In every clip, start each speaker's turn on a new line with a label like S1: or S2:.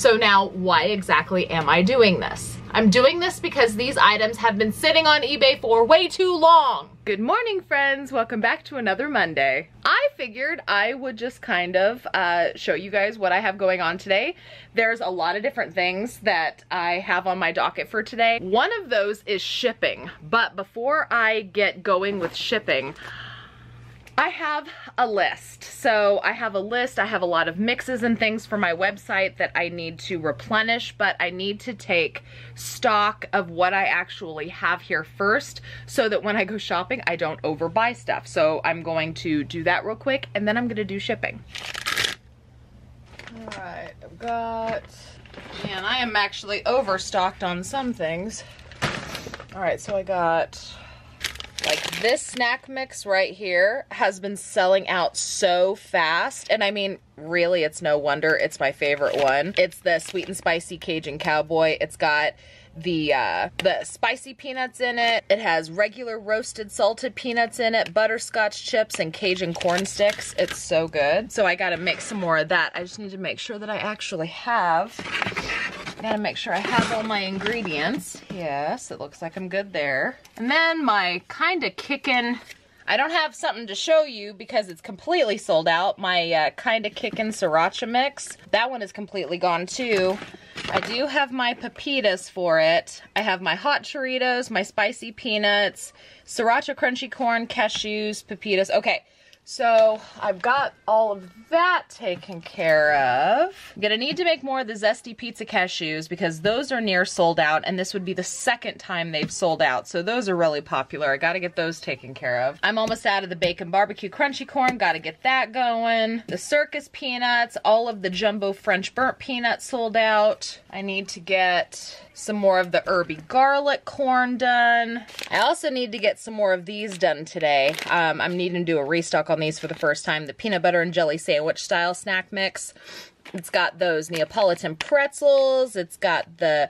S1: So now why exactly am I doing this? I'm doing this because these items have been sitting on eBay for way too long. Good morning, friends. Welcome back to another Monday. I figured I would just kind of uh, show you guys what I have going on today. There's a lot of different things that I have on my docket for today. One of those is shipping, but before I get going with shipping, I have a list. So I have a list. I have a lot of mixes and things for my website that I need to replenish, but I need to take stock of what I actually have here first so that when I go shopping, I don't overbuy stuff. So I'm going to do that real quick and then I'm gonna do shipping. All right, I've got, man, I am actually overstocked on some things. All right, so I got like this snack mix right here has been selling out so fast. And I mean, really, it's no wonder it's my favorite one. It's the sweet and spicy Cajun Cowboy. It's got the uh, the spicy peanuts in it. It has regular roasted salted peanuts in it, butterscotch chips, and Cajun corn sticks. It's so good. So I gotta make some more of that. I just need to make sure that I actually have Gotta make sure I have all my ingredients. Yes, it looks like I'm good there. And then my kinda kicking, I don't have something to show you because it's completely sold out. My uh, kinda kicking sriracha mix. That one is completely gone too. I do have my pepitas for it. I have my hot Churritos, my spicy peanuts, sriracha crunchy corn, cashews, pepitas. Okay, so I've got all of that taken care of. I'm gonna need to make more of the Zesty Pizza Cashews because those are near sold out and this would be the second time they've sold out. So those are really popular. I gotta get those taken care of. I'm almost out of the Bacon Barbecue Crunchy Corn. Gotta get that going. The Circus Peanuts, all of the Jumbo French Burnt Peanuts sold out. I need to get some more of the herby garlic corn done. I also need to get some more of these done today. Um, I'm needing to do a restock on these for the first time. The peanut butter and jelly sandwich style snack mix. It's got those Neapolitan pretzels. It's got the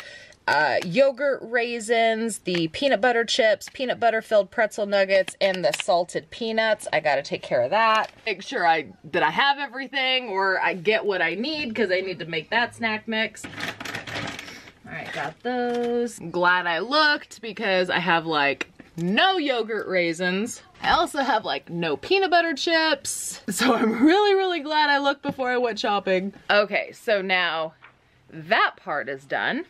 S1: uh, yogurt raisins, the peanut butter chips, peanut butter filled pretzel nuggets, and the salted peanuts. I gotta take care of that. Make sure I that I have everything or I get what I need because I need to make that snack mix. All right, got those. Glad I looked because I have like no yogurt raisins. I also have like no peanut butter chips. So I'm really, really glad I looked before I went shopping. Okay, so now that part is done.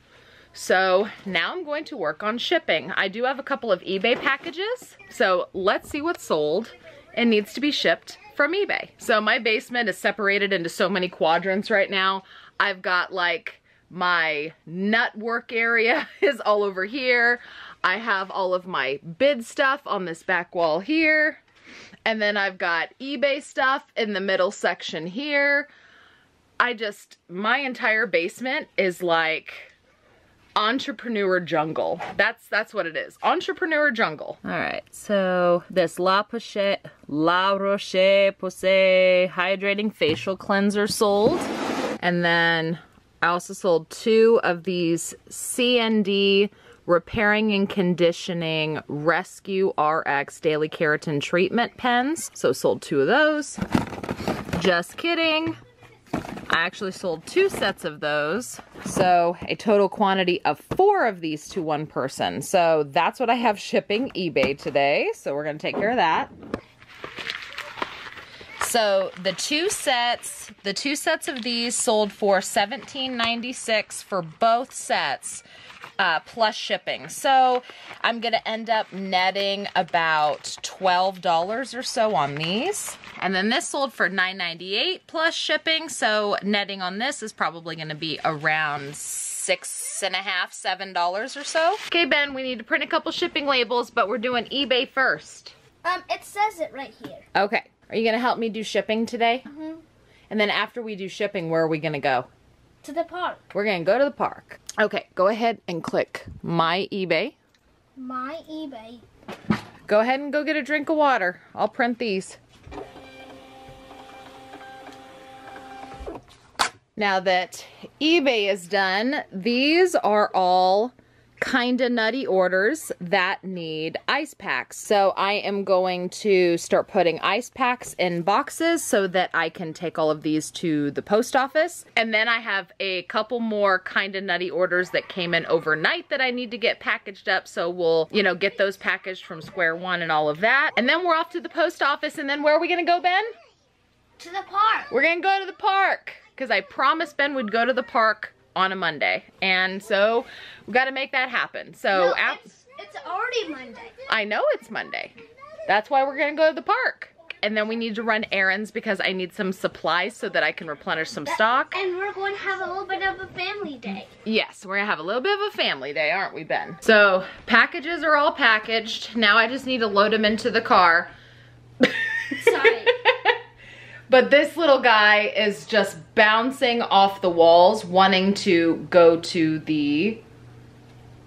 S1: So now I'm going to work on shipping. I do have a couple of eBay packages. So let's see what's sold and needs to be shipped from eBay. So my basement is separated into so many quadrants right now. I've got like my nut work area is all over here. I have all of my bid stuff on this back wall here. And then I've got eBay stuff in the middle section here. I just, my entire basement is like entrepreneur jungle. That's that's what it is. Entrepreneur jungle. All right. So this La Poche La Roche Posay hydrating facial cleanser sold. And then I also sold two of these CND Repairing and Conditioning Rescue RX Daily Keratin Treatment Pens. So sold two of those. Just kidding. I actually sold two sets of those. So a total quantity of four of these to one person. So that's what I have shipping eBay today. So we're gonna take care of that. So the two sets, the two sets of these sold for $17.96 for both sets. Uh, plus shipping. So I'm going to end up netting about $12 or so on these. And then this sold for $9.98 plus shipping. So netting on this is probably going to be around six and a half, seven dollars or so. Okay, Ben, we need to print a couple shipping labels, but we're doing eBay first.
S2: Um, it says it right here.
S1: Okay. Are you going to help me do shipping today?
S2: Mm-hmm.
S1: And then after we do shipping, where are we going to go?
S2: To the park.
S1: We're going to go to the park. Okay, go ahead and click My eBay.
S2: My eBay.
S1: Go ahead and go get a drink of water. I'll print these. Now that eBay is done, these are all kinda nutty orders that need ice packs. So I am going to start putting ice packs in boxes so that I can take all of these to the post office. And then I have a couple more kinda nutty orders that came in overnight that I need to get packaged up. So we'll, you know, get those packaged from square one and all of that. And then we're off to the post office and then where are we gonna go, Ben?
S2: To the park.
S1: We're gonna go to the park because I promised Ben would go to the park on a Monday. And so we got to make that happen. So
S2: No, it's, it's already Monday.
S1: I know it's Monday. That's why we're going to go to the park. And then we need to run errands because I need some supplies so that I can replenish some stock.
S2: And we're going to have a little bit of a family day.
S1: Yes, we're gonna have a little bit of a family day, aren't we, Ben? So packages are all packaged. Now I just need to load them into the car.
S2: Sorry.
S1: But this little guy is just bouncing off the walls, wanting to go to the.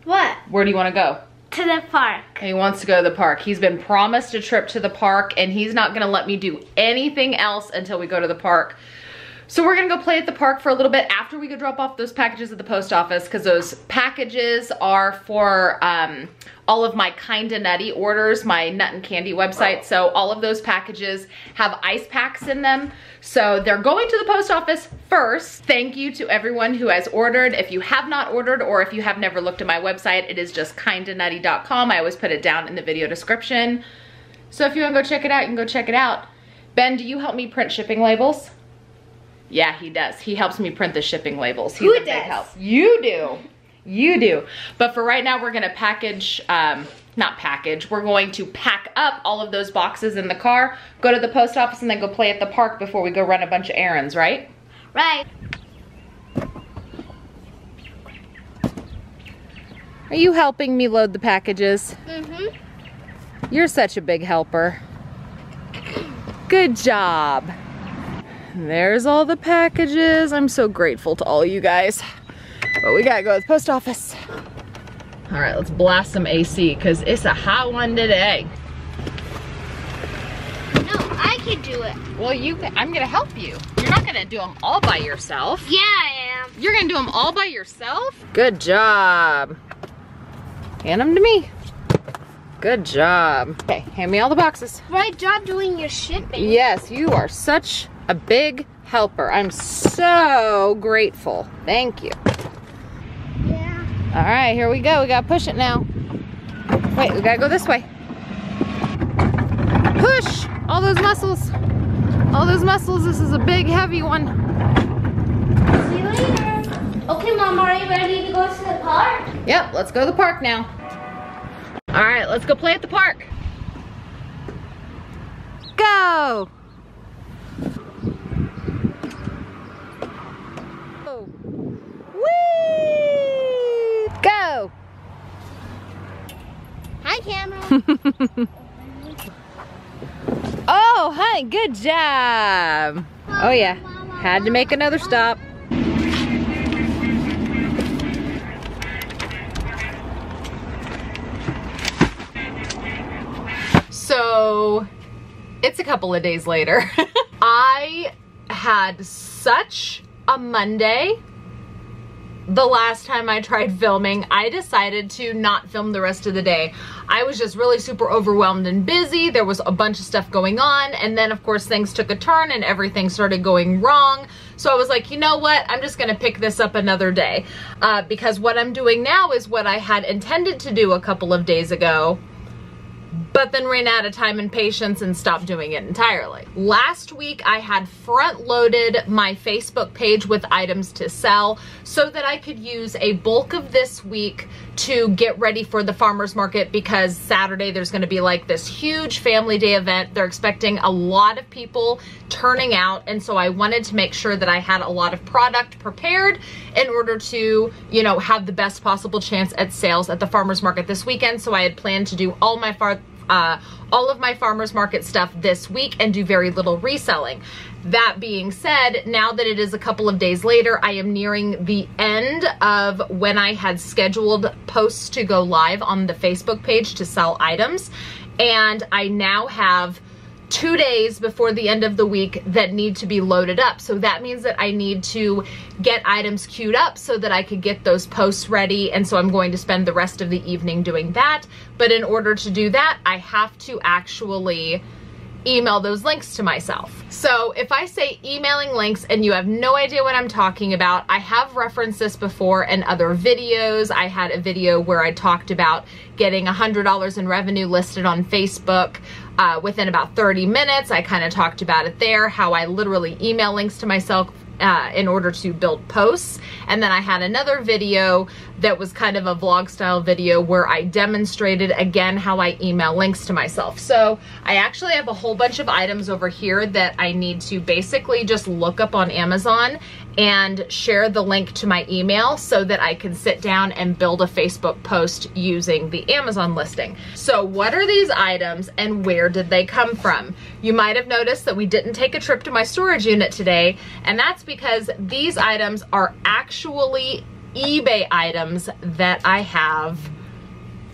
S2: what?
S1: Where do you want to go?
S2: To the park.
S1: He wants to go to the park. He's been promised a trip to the park, and he's not gonna let me do anything else until we go to the park. So we're gonna go play at the park for a little bit after we go drop off those packages at the post office because those packages are for um, all of my Kinda Nutty orders, my nut and candy website. So all of those packages have ice packs in them. So they're going to the post office first. Thank you to everyone who has ordered. If you have not ordered or if you have never looked at my website, it is just kindanutty.com. I always put it down in the video description. So if you wanna go check it out, you can go check it out. Ben, do you help me print shipping labels? Yeah, he does. He helps me print the shipping labels. He's
S2: Who
S1: a big help. You do. You do. But for right now, we're gonna package, um, not package, we're going to pack up all of those boxes in the car, go to the post office, and then go play at the park before we go run a bunch of errands, right?
S2: Right.
S1: Are you helping me load the packages?
S2: Mm-hmm.
S1: You're such a big helper. Good job. There's all the packages. I'm so grateful to all you guys. But we gotta go to the post office. All right, let's blast some AC because it's a hot one today.
S2: No, I can do it.
S1: Well, you, I'm gonna help you. You're not gonna do them all by yourself.
S2: Yeah, I am.
S1: You're gonna do them all by yourself? Good job. Hand them to me. Good job. Okay, hand me all the boxes.
S2: Right job doing your shipping.
S1: Yes, you are such a big helper. I'm so grateful. Thank you.
S2: Yeah.
S1: All right, here we go. We gotta push it now. Wait, we gotta go this way. Push all those muscles. All those muscles. This is a big, heavy one.
S2: See you later. Okay, Mom, are you ready to go to the park?
S1: Yep, let's go to the park now. All right, let's go play at the park. Go! Whee! Go!
S2: Hi, camera.
S1: Oh, honey, good job. Oh yeah, had to make another stop. So, it's a couple of days later. I had such a Monday the last time I tried filming, I decided to not film the rest of the day. I was just really super overwhelmed and busy. There was a bunch of stuff going on. And then, of course, things took a turn and everything started going wrong. So I was like, you know what? I'm just to pick this up another day. Uh, because what I'm doing now is what I had intended to do a couple of days ago but then ran out of time and patience and stopped doing it entirely. Last week I had front loaded my Facebook page with items to sell so that I could use a bulk of this week to get ready for the farmer's market because Saturday there's gonna be like this huge family day event. They're expecting a lot of people turning out and so I wanted to make sure that I had a lot of product prepared in order to, you know, have the best possible chance at sales at the farmer's market this weekend. So I had planned to do all my far uh, all of my farmers market stuff this week and do very little reselling. That being said, now that it is a couple of days later, I am nearing the end of when I had scheduled posts to go live on the Facebook page to sell items. And I now have two days before the end of the week that need to be loaded up. So that means that I need to get items queued up so that I could get those posts ready. And so I'm going to spend the rest of the evening doing that. But in order to do that, I have to actually email those links to myself. So if I say emailing links and you have no idea what I'm talking about, I have referenced this before in other videos. I had a video where I talked about getting $100 in revenue listed on Facebook uh, within about 30 minutes. I kind of talked about it there, how I literally email links to myself uh, in order to build posts. And then I had another video that was kind of a vlog style video where I demonstrated again how I email links to myself. So I actually have a whole bunch of items over here that I need to basically just look up on Amazon and share the link to my email so that I can sit down and build a Facebook post using the Amazon listing. So what are these items and where did they come from? You might have noticed that we didn't take a trip to my storage unit today and that's because these items are actually eBay items that I have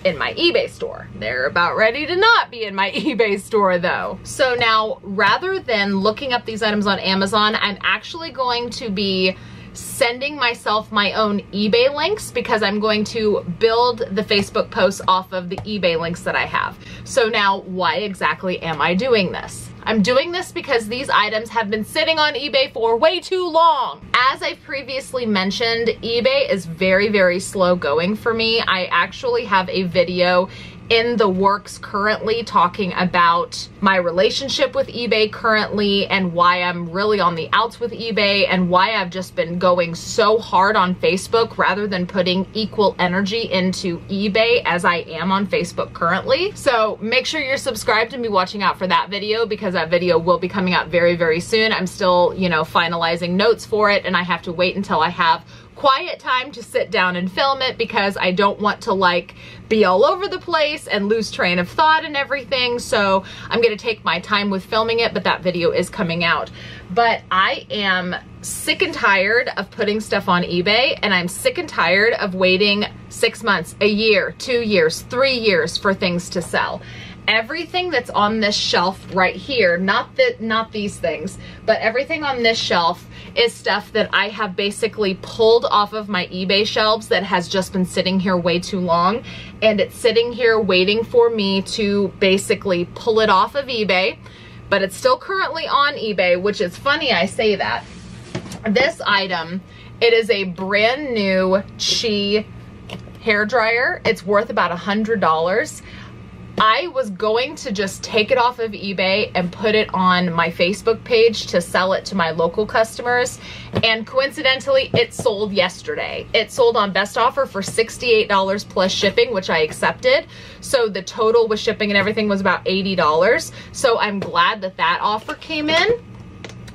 S1: in my eBay store. They're about ready to not be in my eBay store though. So now rather than looking up these items on Amazon, I'm actually going to be sending myself my own eBay links because I'm going to build the Facebook posts off of the eBay links that I have. So now why exactly am I doing this? I'm doing this because these items have been sitting on eBay for way too long. As I've previously mentioned, eBay is very, very slow going for me. I actually have a video in the works currently talking about my relationship with eBay currently and why I'm really on the outs with eBay and why I've just been going so hard on Facebook rather than putting equal energy into eBay as I am on Facebook currently. So make sure you're subscribed and be watching out for that video because that video will be coming out very, very soon. I'm still, you know, finalizing notes for it and I have to wait until I have quiet time to sit down and film it because I don't want to like be all over the place and lose train of thought and everything. So I'm gonna take my time with filming it, but that video is coming out. But I am sick and tired of putting stuff on eBay and I'm sick and tired of waiting six months, a year, two years, three years for things to sell everything that's on this shelf right here, not that not these things, but everything on this shelf is stuff that I have basically pulled off of my eBay shelves that has just been sitting here way too long and it's sitting here waiting for me to basically pull it off of eBay, but it's still currently on eBay, which is funny I say that. This item, it is a brand new Chi hair dryer. It's worth about a $100. I was going to just take it off of eBay and put it on my Facebook page to sell it to my local customers. And coincidentally, it sold yesterday. It sold on best offer for $68 plus shipping, which I accepted. So the total with shipping and everything was about $80. So I'm glad that that offer came in.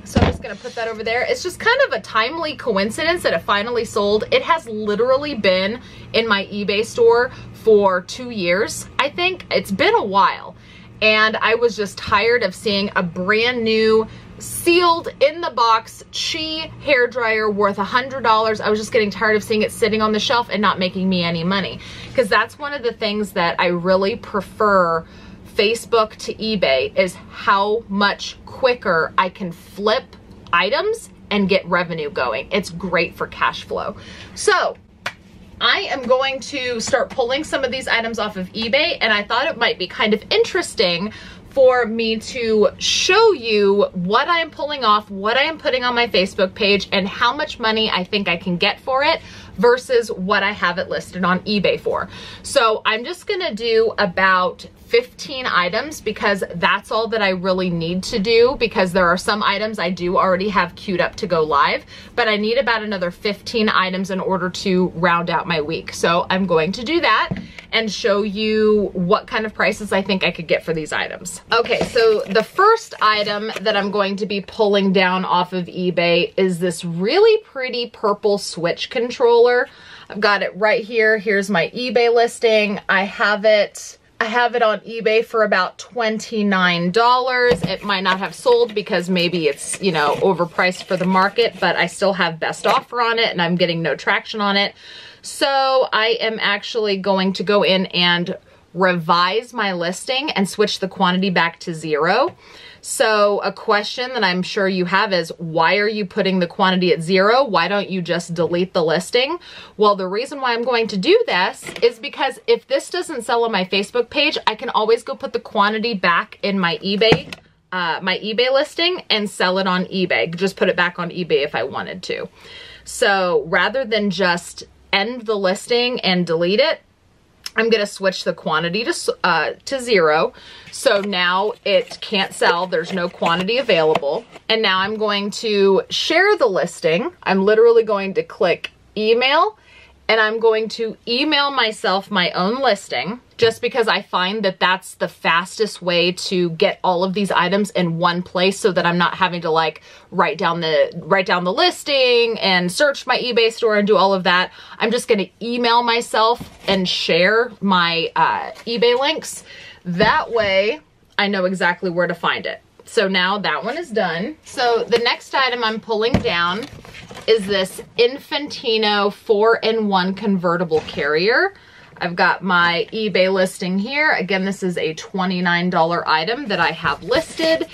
S1: So I'm just gonna put that over there. It's just kind of a timely coincidence that it finally sold. It has literally been in my eBay store for two years, I think. It's been a while. And I was just tired of seeing a brand new sealed in the box Chi hair dryer worth a hundred dollars. I was just getting tired of seeing it sitting on the shelf and not making me any money. Because that's one of the things that I really prefer Facebook to eBay is how much quicker I can flip items and get revenue going. It's great for cash flow. So I am going to start pulling some of these items off of eBay and I thought it might be kind of interesting for me to show you what I am pulling off, what I am putting on my Facebook page, and how much money I think I can get for it versus what I have it listed on eBay for. So I'm just gonna do about 15 items because that's all that I really need to do because there are some items I do already have queued up to go live, but I need about another 15 items in order to round out my week. So I'm going to do that and show you what kind of prices I think I could get for these items. Okay, so the first item that I'm going to be pulling down off of eBay is this really pretty purple switch controller. I've got it right here. Here's my eBay listing. I have it I have it on eBay for about $29. It might not have sold because maybe it's, you know, overpriced for the market, but I still have best offer on it and I'm getting no traction on it. So I am actually going to go in and revise my listing and switch the quantity back to zero. So a question that I'm sure you have is why are you putting the quantity at zero? Why don't you just delete the listing? Well, the reason why I'm going to do this is because if this doesn't sell on my Facebook page, I can always go put the quantity back in my eBay uh, my eBay listing and sell it on eBay. Just put it back on eBay if I wanted to. So rather than just end the listing and delete it, I'm gonna switch the quantity to, uh, to zero. So now it can't sell, there's no quantity available. And now I'm going to share the listing. I'm literally going to click email and I'm going to email myself my own listing just because I find that that's the fastest way to get all of these items in one place so that I'm not having to like write down the write down the listing and search my eBay store and do all of that. I'm just going to email myself and share my uh, eBay links. That way I know exactly where to find it. So now that one is done. So the next item I'm pulling down is this Infantino 4-in-1 convertible carrier. I've got my eBay listing here. Again, this is a $29 item that I have listed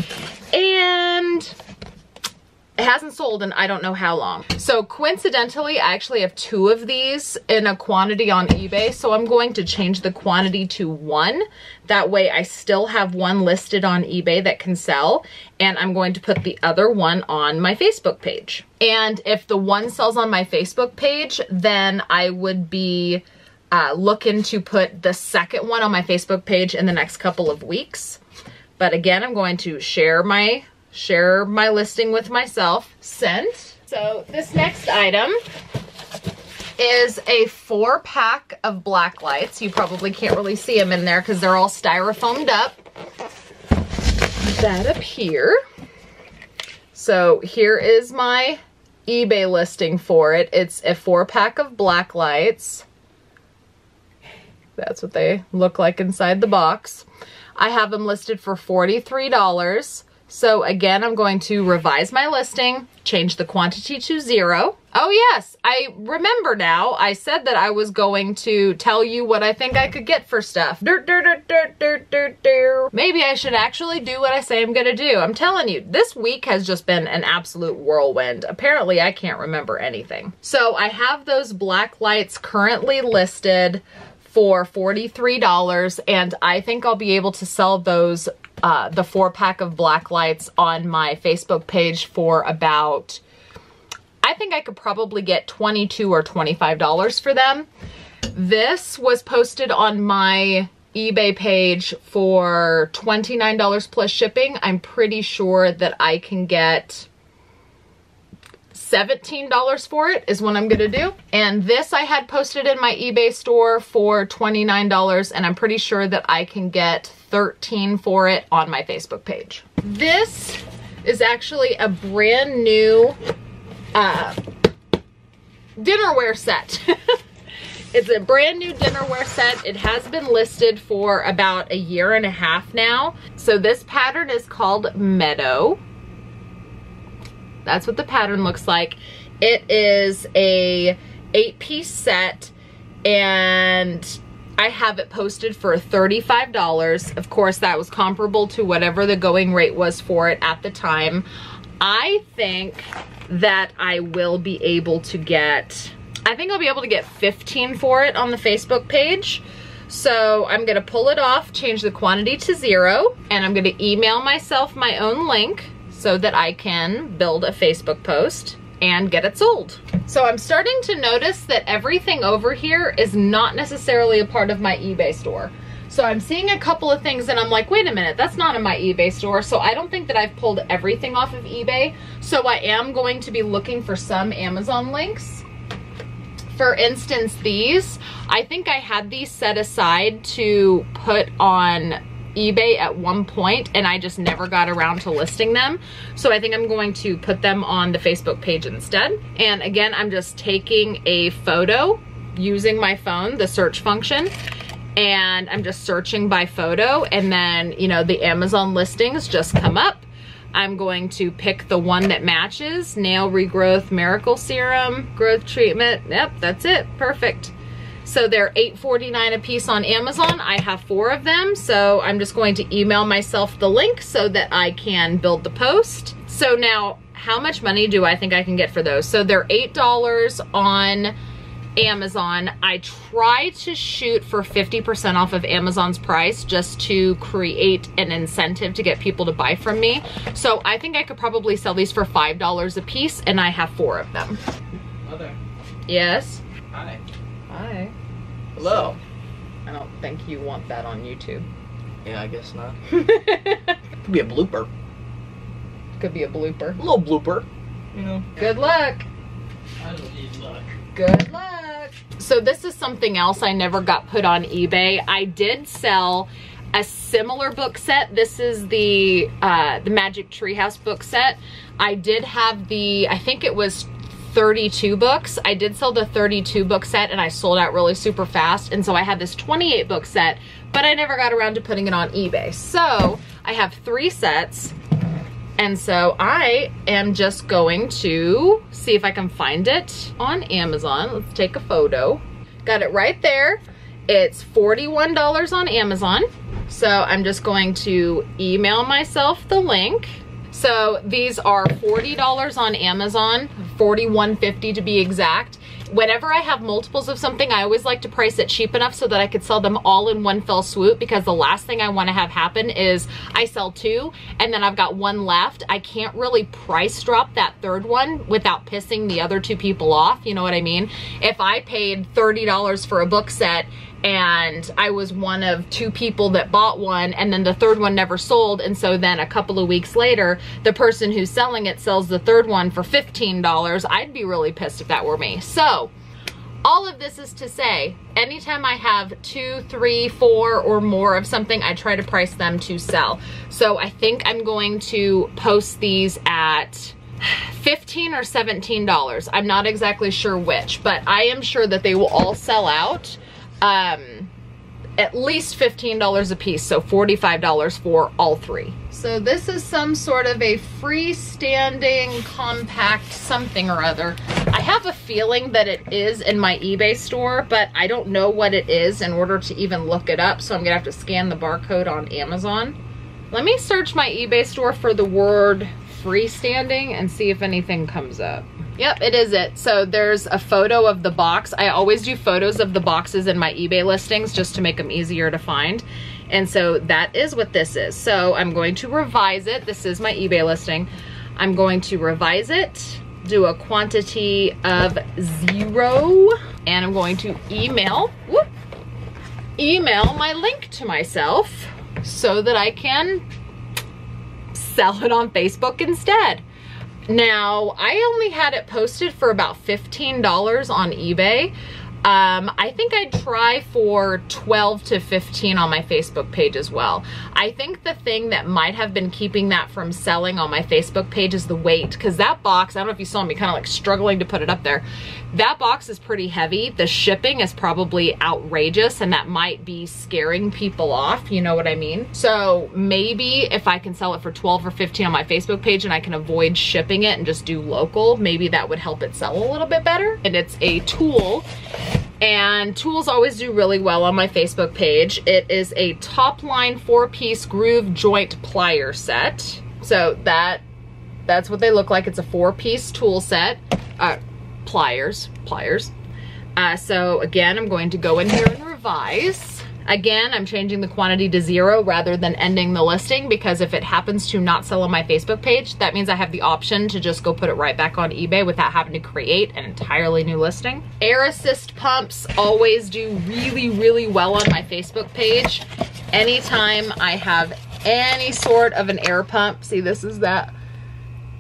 S1: and it hasn't sold in I don't know how long. So coincidentally, I actually have two of these in a quantity on eBay. So I'm going to change the quantity to one. That way I still have one listed on eBay that can sell. And I'm going to put the other one on my Facebook page. And if the one sells on my Facebook page, then I would be uh, looking to put the second one on my Facebook page in the next couple of weeks. But again, I'm going to share my share my listing with myself. Sent. So this next item is a four pack of black lights. You probably can't really see them in there because they're all styrofoamed up. That up here. So here is my eBay listing for it. It's a four pack of black lights. That's what they look like inside the box. I have them listed for $43. So again, I'm going to revise my listing, change the quantity to zero. Oh yes, I remember now. I said that I was going to tell you what I think I could get for stuff. Dirt, dirt, dirt, dirt, dirt, dirt, dirt. Maybe I should actually do what I say I'm gonna do. I'm telling you, this week has just been an absolute whirlwind. Apparently I can't remember anything. So I have those black lights currently listed for $43 and I think I'll be able to sell those uh, the four pack of black lights on my Facebook page for about, I think I could probably get 22 or $25 for them. This was posted on my eBay page for $29 plus shipping. I'm pretty sure that I can get $17 for it is what I'm gonna do. And this I had posted in my eBay store for $29 and I'm pretty sure that I can get 13 for it on my Facebook page. This is actually a brand new uh, dinnerware set. it's a brand new dinnerware set. It has been listed for about a year and a half now. So this pattern is called Meadow. That's what the pattern looks like. It is a eight piece set and I have it posted for $35. Of course, that was comparable to whatever the going rate was for it at the time. I think that I will be able to get, I think I'll be able to get 15 for it on the Facebook page. So I'm gonna pull it off, change the quantity to zero, and I'm gonna email myself my own link so that I can build a Facebook post and get it sold. So I'm starting to notice that everything over here is not necessarily a part of my eBay store. So I'm seeing a couple of things and I'm like, wait a minute, that's not in my eBay store. So I don't think that I've pulled everything off of eBay. So I am going to be looking for some Amazon links. For instance, these, I think I had these set aside to put on eBay at one point and I just never got around to listing them. So I think I'm going to put them on the Facebook page instead. And again, I'm just taking a photo using my phone, the search function, and I'm just searching by photo and then, you know, the Amazon listings just come up. I'm going to pick the one that matches, nail regrowth miracle serum, growth treatment. Yep, that's it, perfect. So they're $8.49 a piece on Amazon. I have four of them. So I'm just going to email myself the link so that I can build the post. So now how much money do I think I can get for those? So they're $8 on Amazon. I try to shoot for 50% off of Amazon's price just to create an incentive to get people to buy from me. So I think I could probably sell these for $5 a piece and I have four of them.
S3: Mother.
S1: Yes?
S3: Hi.
S1: Hi.
S3: Hello.
S1: I don't think you want that on YouTube.
S3: Yeah, I guess not.
S1: Could
S3: Could be a blooper.
S1: Could be a blooper.
S3: A little blooper. You know.
S1: Good luck.
S3: I don't need luck.
S1: Good luck. So this is something else I never got put on eBay. I did sell a similar book set. This is the uh, the Magic Treehouse book set. I did have the, I think it was 32 books. I did sell the 32 book set and I sold out really super fast. And so I had this 28 book set, but I never got around to putting it on eBay. So I have three sets. And so I am just going to see if I can find it on Amazon. Let's take a photo. Got it right there. It's $41 on Amazon. So I'm just going to email myself the link. So these are $40 on Amazon, $41.50 to be exact. Whenever I have multiples of something, I always like to price it cheap enough so that I could sell them all in one fell swoop because the last thing I want to have happen is I sell two and then I've got one left. I can't really price drop that third one without pissing the other two people off. You know what I mean? If I paid $30 for a book set and I was one of two people that bought one and then the third one never sold and so then a couple of weeks later the person who's selling it sells the third one for $15 I'd be really pissed if that were me. So all of this is to say anytime I have two three four or more of something I try to price them to sell. So I think I'm going to post these at 15 or 17 dollars. I'm not exactly sure which but I am sure that they will all sell out um, at least $15 a piece, so $45 for all three. So this is some sort of a freestanding compact something or other. I have a feeling that it is in my eBay store, but I don't know what it is in order to even look it up, so I'm gonna have to scan the barcode on Amazon. Let me search my eBay store for the word freestanding and see if anything comes up. Yep, it is it. So there's a photo of the box. I always do photos of the boxes in my eBay listings just to make them easier to find. And so that is what this is. So I'm going to revise it. This is my eBay listing. I'm going to revise it, do a quantity of zero, and I'm going to email, whoop, email my link to myself so that I can sell it on Facebook instead. Now, I only had it posted for about $15 on eBay. Um, I think I'd try for 12 to 15 on my Facebook page as well. I think the thing that might have been keeping that from selling on my Facebook page is the weight because that box, I don't know if you saw me kind of like struggling to put it up there. That box is pretty heavy. The shipping is probably outrageous and that might be scaring people off. You know what I mean? So maybe if I can sell it for 12 or 15 on my Facebook page and I can avoid shipping it and just do local, maybe that would help it sell a little bit better. And it's a tool and tools always do really well on my Facebook page. It is a top line four piece groove joint plier set. So that that's what they look like. It's a four piece tool set, uh, pliers, pliers. Uh, so again, I'm going to go in here and revise. Again, I'm changing the quantity to zero rather than ending the listing because if it happens to not sell on my Facebook page, that means I have the option to just go put it right back on eBay without having to create an entirely new listing. Air assist pumps always do really, really well on my Facebook page. Anytime I have any sort of an air pump, see this is that,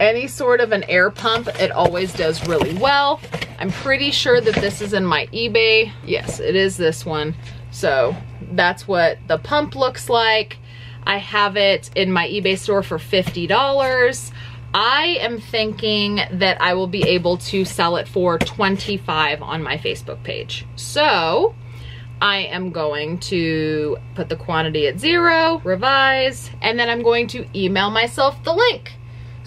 S1: any sort of an air pump, it always does really well. I'm pretty sure that this is in my eBay. Yes, it is this one. So that's what the pump looks like. I have it in my eBay store for $50. I am thinking that I will be able to sell it for 25 on my Facebook page. So I am going to put the quantity at zero, revise, and then I'm going to email myself the link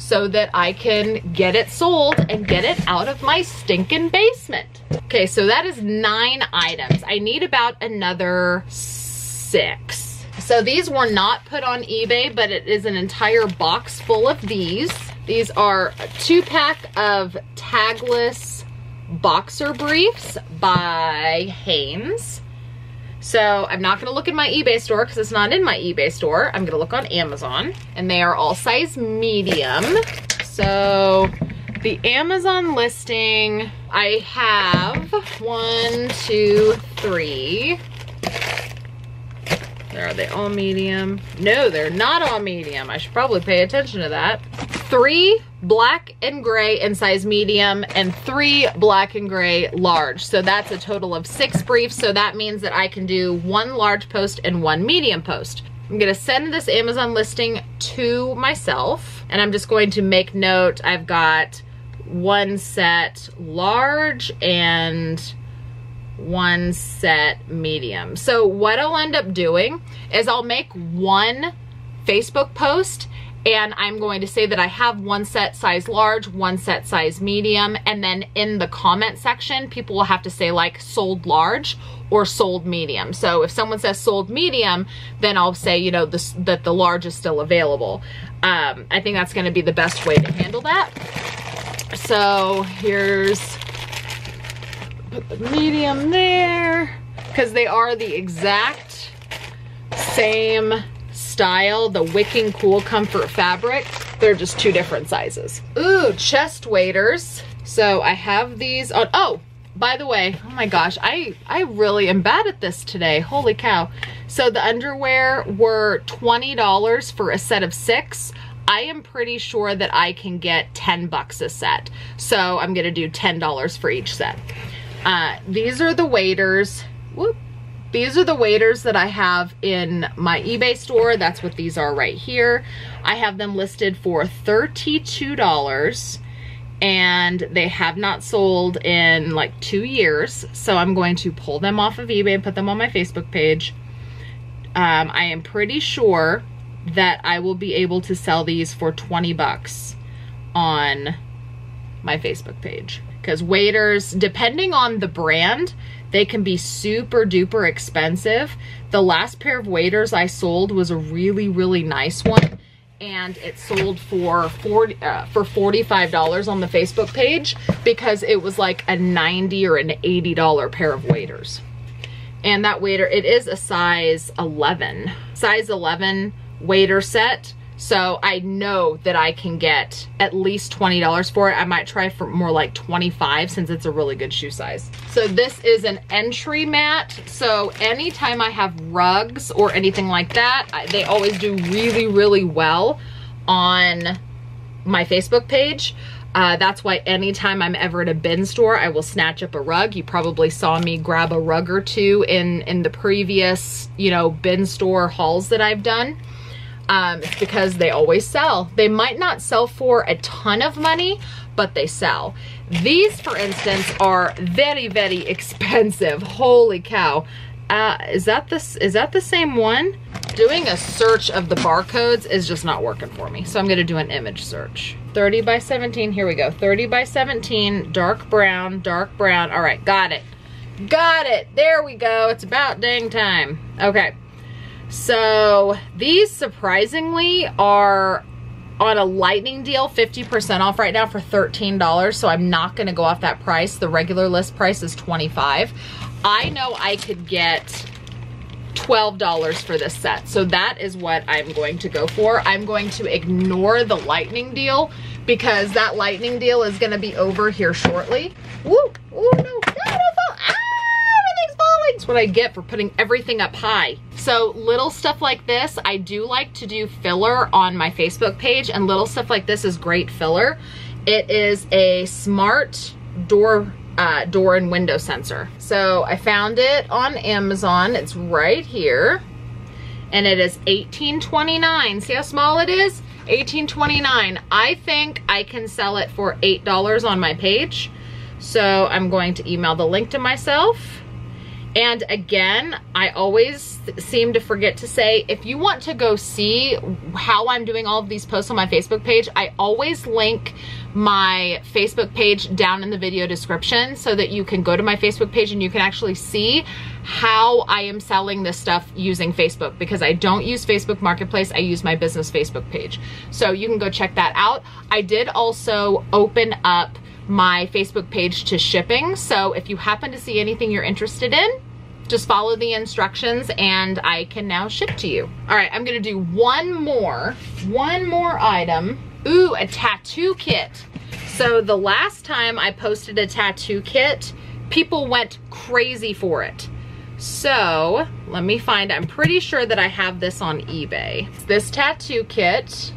S1: so that I can get it sold and get it out of my stinking basement. Okay, so that is nine items. I need about another six. So these were not put on eBay, but it is an entire box full of these. These are a two pack of tagless boxer briefs by Hanes. So I'm not gonna look in my eBay store because it's not in my eBay store. I'm gonna look on Amazon and they are all size medium. So the Amazon listing, I have one, two, three. There, Are they all medium? No, they're not all medium. I should probably pay attention to that. Three black and gray in size medium and three black and gray large. So that's a total of six briefs. So that means that I can do one large post and one medium post. I'm gonna send this Amazon listing to myself and I'm just going to make note I've got one set large and one set medium. So what I'll end up doing is I'll make one Facebook post and I'm going to say that I have one set size large, one set size medium, and then in the comment section, people will have to say like sold large or sold medium. So if someone says sold medium, then I'll say, you know, this, that the large is still available. Um, I think that's gonna be the best way to handle that. So here's put the medium there because they are the exact same style, the Wicking Cool Comfort fabric. They're just two different sizes. Ooh, chest waders. So I have these on, oh, by the way, oh my gosh, I, I really am bad at this today. Holy cow. So the underwear were $20 for a set of six. I am pretty sure that I can get 10 bucks a set. So I'm gonna do $10 for each set. Uh, these are the waders. Whoop. These are the waders that I have in my eBay store. That's what these are right here. I have them listed for $32 and they have not sold in like two years. So I'm going to pull them off of eBay and put them on my Facebook page. Um, I am pretty sure that I will be able to sell these for 20 bucks on my Facebook page. Because waders, depending on the brand, they can be super duper expensive. The last pair of waders I sold was a really, really nice one. And it sold for 40 uh, for $45 on the Facebook page because it was like a 90 or an $80 pair of waders. And that wader, it is a size 11. Size 11 wader set. So I know that I can get at least $20 for it. I might try for more like 25 since it's a really good shoe size. So this is an entry mat. So anytime I have rugs or anything like that, I, they always do really, really well on my Facebook page. Uh, that's why anytime I'm ever at a bin store, I will snatch up a rug. You probably saw me grab a rug or two in, in the previous, you know, bin store hauls that I've done um, it's because they always sell. They might not sell for a ton of money, but they sell. These, for instance, are very, very expensive. Holy cow. Uh, is that this? Is that the same one? Doing a search of the barcodes is just not working for me. So I'm gonna do an image search. 30 by 17, here we go. 30 by 17, dark brown, dark brown. All right, got it. Got it, there we go. It's about dang time. Okay, so these surprisingly are on a lightning deal 50% off right now for $13 so I'm not gonna go off that price. The regular list price is 25 I know I could get $12 for this set so that is what I'm going to go for. I'm going to ignore the lightning deal because that lightning deal is gonna be over here shortly. Woo! No, what I get for putting everything up high. So little stuff like this, I do like to do filler on my Facebook page and little stuff like this is great filler. It is a smart door uh, door and window sensor. So I found it on Amazon. It's right here. And it is $18.29. See how small it is? $18.29. I think I can sell it for $8 on my page. So I'm going to email the link to myself And again, I always seem to forget to say, if you want to go see how I'm doing all of these posts on my Facebook page, I always link my Facebook page down in the video description so that you can go to my Facebook page and you can actually see how I am selling this stuff using Facebook because I don't use Facebook Marketplace, I use my business Facebook page. So you can go check that out. I did also open up my Facebook page to shipping. So if you happen to see anything you're interested in, just follow the instructions and I can now ship to you. All right, I'm gonna do one more, one more item. Ooh, a tattoo kit. So the last time I posted a tattoo kit, people went crazy for it. So let me find, I'm pretty sure that I have this on eBay. This tattoo kit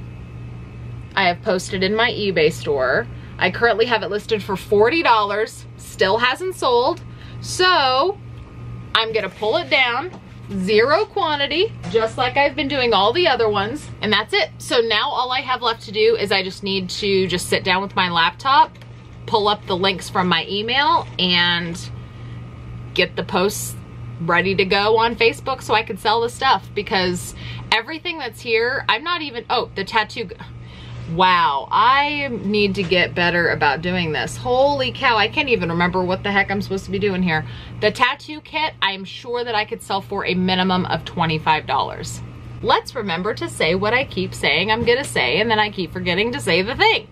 S1: I have posted in my eBay store. I currently have it listed for $40, still hasn't sold. So I'm gonna pull it down, zero quantity, just like I've been doing all the other ones, and that's it. So now all I have left to do is I just need to just sit down with my laptop, pull up the links from my email, and get the posts ready to go on Facebook so I can sell the stuff because everything that's here, I'm not even, oh, the tattoo, Wow, I need to get better about doing this. Holy cow, I can't even remember what the heck I'm supposed to be doing here. The tattoo kit, I'm sure that I could sell for a minimum of $25. Let's remember to say what I keep saying I'm gonna say and then I keep forgetting to say the thing.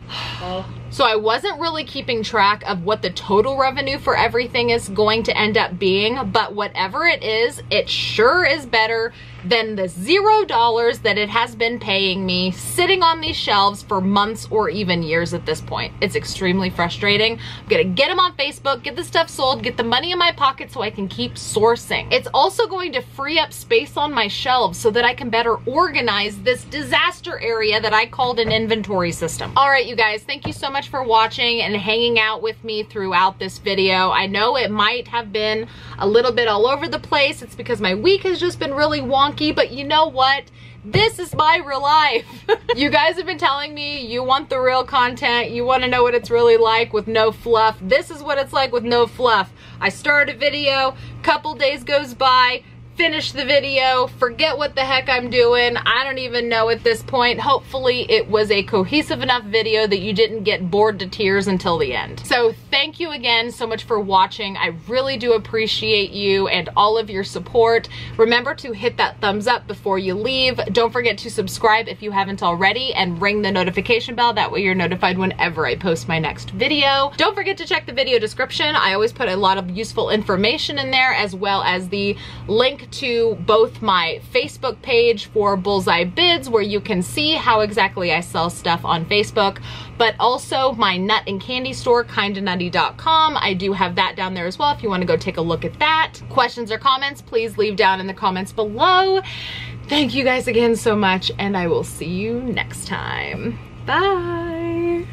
S1: So I wasn't really keeping track of what the total revenue for everything is going to end up being, but whatever it is, it sure is better than the zero dollars that it has been paying me sitting on these shelves for months or even years at this point. It's extremely frustrating. I'm gonna get them on Facebook, get the stuff sold, get the money in my pocket so I can keep sourcing. It's also going to free up space on my shelves so that I can better organize this disaster area that I called an inventory system. All right, you guys, thank you so much for watching and hanging out with me throughout this video. I know it might have been a little bit all over the place. It's because my week has just been really wonky but you know what? This is my real life. you guys have been telling me you want the real content. You want to know what it's really like with no fluff. This is what it's like with no fluff. I start a video, couple days goes by, finish the video, forget what the heck I'm doing. I don't even know at this point. Hopefully it was a cohesive enough video that you didn't get bored to tears until the end. So thank you again so much for watching. I really do appreciate you and all of your support. Remember to hit that thumbs up before you leave. Don't forget to subscribe if you haven't already and ring the notification bell. That way you're notified whenever I post my next video. Don't forget to check the video description. I always put a lot of useful information in there as well as the link to both my Facebook page for Bullseye Bids where you can see how exactly I sell stuff on Facebook, but also my nut and candy store, kindanutty.com. I do have that down there as well if you want to go take a look at that. Questions or comments, please leave down in the comments below. Thank you guys again so much and I will see you next time. Bye.